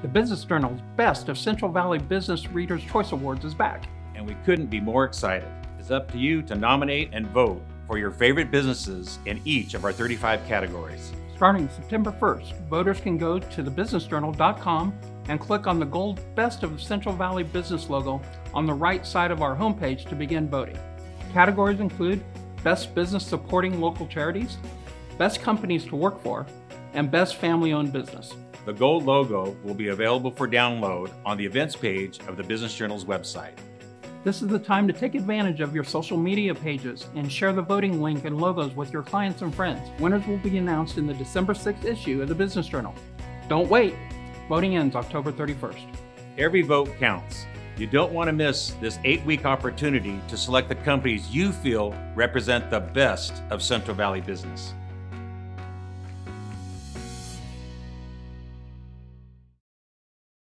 The Business Journal's Best of Central Valley Business Readers' Choice Awards is back. And we couldn't be more excited. It's up to you to nominate and vote for your favorite businesses in each of our 35 categories. Starting September 1st, voters can go to thebusinessjournal.com and click on the gold Best of Central Valley Business logo on the right side of our homepage to begin voting. Categories include Best Business Supporting Local Charities, Best Companies to Work For, and Best Family Owned Business. The gold logo will be available for download on the events page of the Business Journal's website. This is the time to take advantage of your social media pages and share the voting link and logos with your clients and friends. Winners will be announced in the December 6th issue of the Business Journal. Don't wait. Voting ends October 31st. Every vote counts. You don't want to miss this eight week opportunity to select the companies you feel represent the best of Central Valley business.